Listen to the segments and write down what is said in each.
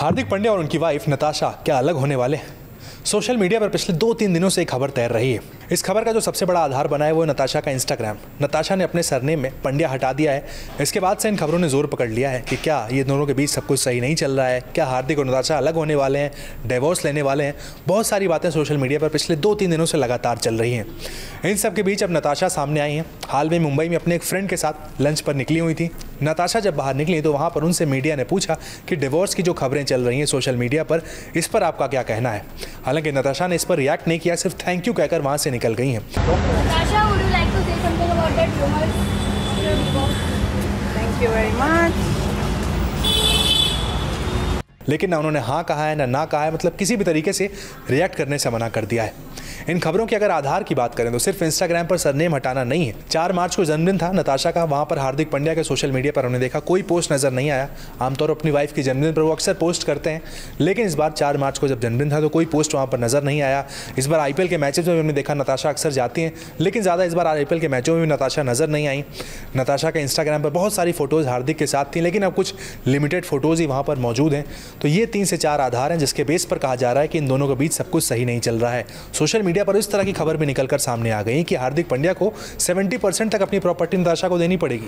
हार्दिक पांड्या और उनकी वाइफ नताशा क्या अलग होने वाले सोशल मीडिया पर पिछले दो तीन दिनों से एक खबर तैर रही है। इस खबर का जो सबसे बड़ा आधार बना है वो नताशा का इंस्टाग्राम नताशा ने अपने सरनेम में पंड्या हटा दिया है। इसके बाद से इन खबरों ने ज़ोर पकड़ लिया है कि क्या ये दोनों के बीच सब कुछ सही नहीं चल रहा है? क्या हार्दिक और नताशा अलग होने वाले हैं डिवोर्स लेने वाले हैं? बहुत सारी बातें सोशल मीडिया पर पिछले दो तीन दिनों से लगातार चल रही हैं। इन सब के बीच अब नताशा सामने आई हैं। हाल में मुंबई में अपने एक फ्रेंड के साथ लंच पर निकली हुई थी। नताशा जब बाहर निकली तो वहाँ पर उनसे मीडिया ने पूछा कि डिवोर्स की जो खबरें चल रही हैं सोशल मीडिया पर, इस पर आपका क्या कहना है? हालाँकि नताशा ने इस पर रिएक्ट नहीं किया सिर्फ़ थैंक यू कहकर वहाँ से निकल गई हैं। लेकिन ना उन्होंने हाँ कहा है, ना ना कहा है मतलब किसी भी तरीके से रिएक्ट करने से मना कर दिया है। इन खबरों के अगर आधार की बात करें तो सिर्फ़ इंस्टाग्राम पर सरनेम हटाना नहीं है। चार मार्च को जन्मदिन था, नताशा का, वहाँ पर हार्दिक पंड्या के सोशल मीडिया पर हमने देखा, कोई पोस्ट नज़र नहीं आया। आमतौर पर अपनी वाइफ के जन्मदिन पर वो अक्सर पोस्ट करते हैं, लेकिन इस बार चार मार्च को जब जन्मदिन था तो कोई पोस्ट वहाँ पर नज़र नहीं आया। इस बार IPL के मैचेज में हमने देखा, नताशा अक्सर जाती हैं, लेकिन ज़्यादा इस बार IPL के मैचों में भी नताशा नज़र नहीं आई। नताशा के इंस्टाग्राम पर बहुत सारी फ़ोटोज़ हार्दिक के साथ थी, लेकिन अब कुछ लिमिटेड फ़ोटोज़ ही वहाँ पर मौजूद हैं। तो ये तीन से चार आधार हैं जिसके बेस पर कहा जा रहा है कि इन दोनों के बीच सब कुछ सही नहीं चल रहा है। सोशल मीडिया पर इस तरह की खबर भी निकलकर सामने आ गई कि हार्दिक पंड्या को 70 परसेंट तक अपनी प्रॉपर्टी नताशा को देनी पड़ेगी।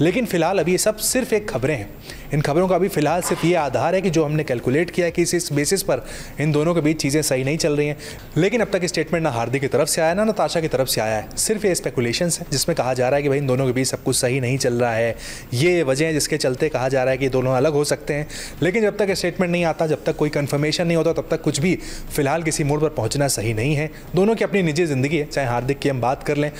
लेकिन फ़िलहाल अभी ये सब सिर्फ़ एक खबरें हैं। इन खबरों का अभी फ़िलहाल सिर्फ़ ये आधार है कि जो हमने कैलकुलेट किया है कि इस बेसिस पर इन दोनों के बीच चीज़ें सही नहीं चल रही हैं। लेकिन अब तक स्टेटमेंट ना हार्दिक की तरफ़ से आया, ना नताशा की तरफ़ से आया है। सिर्फ़ ये स्पेकुलेशन है, जिसमें कहा जा रहा है कि भाई इन दोनों के बीच सब कुछ सही नहीं चल रहा है। ये वजह है जिसके चलते कहा जा रहा है कि दोनों अलग हो सकते हैं। लेकिन जब तक स्टेटमेंट नहीं आता, जब तक कोई कन्फर्मेशन नहीं होता, तब तक कुछ भी फ़िलहाल किसी मोड़ पर पहुँचना सही नहीं है। दोनों की अपनी निजी ज़िंदगी है, चाहे हार्दिक की हम बात कर लें।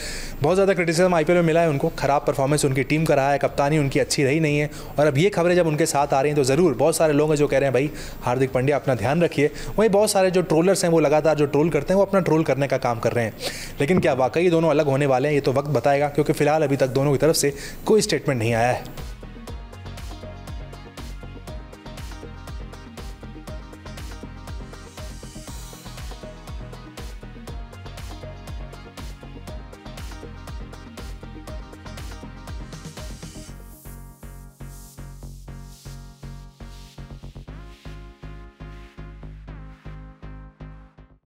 बहुत ज़्यादा क्रिटिसिज्म आईपीएल में मिला है उनको। ख़राब परफॉर्मेंस उनकी टीम का रहा है, कप्तानी उनकी अच्छी रही नहीं है। और अब ये खबरें जब उनके साथ आ रही हैं तो ज़रूर बहुत सारे लोग हैं जो कह रहे हैं, भाई, हार्दिक पांड्या, अपना ध्यान रखिए। वहीं बहुत सारे जो ट्रोलर्स हैं, वो लगातार जो ट्रोल करते हैं, वो अपना ट्रोल करने का काम कर रहे हैं। लेकिन क्या वाकई दोनों अलग होने वाले हैं, ये तो वक्त बताएगा, क्योंकि फ़िलहाल अभी तक दोनों की तरफ़ से कोई स्टेटमेंट नहीं आया है।